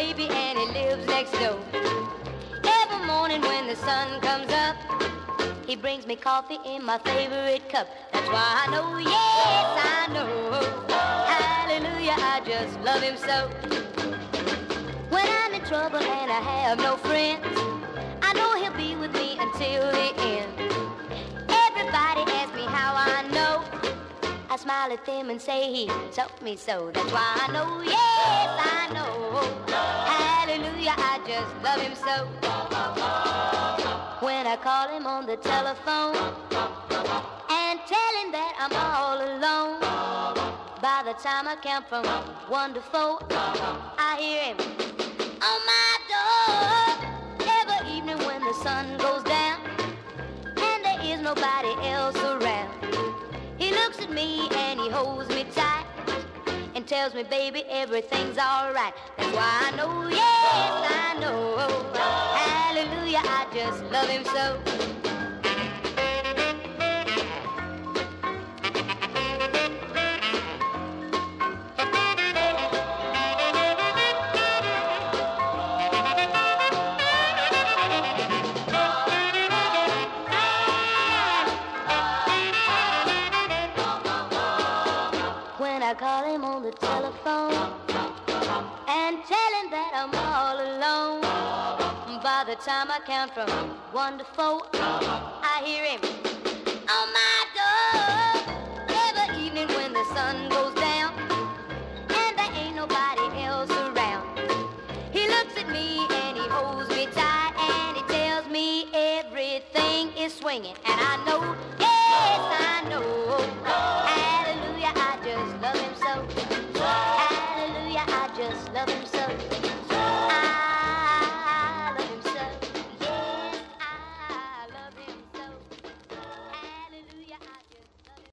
baby and he lives next door. Every morning when the sun comes up, he brings me coffee in my favorite cup. That's why I know, yes, I know. Hallelujah, I just love him so. When I'm in trouble and I have no friends, smile at them and say he told me so. That's why I know, yes, I know. Hallelujah, I just love him so. When I call him on the telephone and tell him that I'm all alone. By the time I count from one to four, I hear him on my door. Every evening when the sun goes down and there is nobody else around. At me and he holds me tight and tells me, baby, everything's alright. That's why I know, yes, I know. Hallelujah, I just love him so. I call him on the telephone and tell him that I'm all alone. By the time I count from one to four, I hear him on my door. Every evening when the sun goes down and there ain't nobody else around. He looks at me and he holds me tight and he tells me everything is swinging. And I know, yes, I know. Love him so. Hallelujah, I just love him so.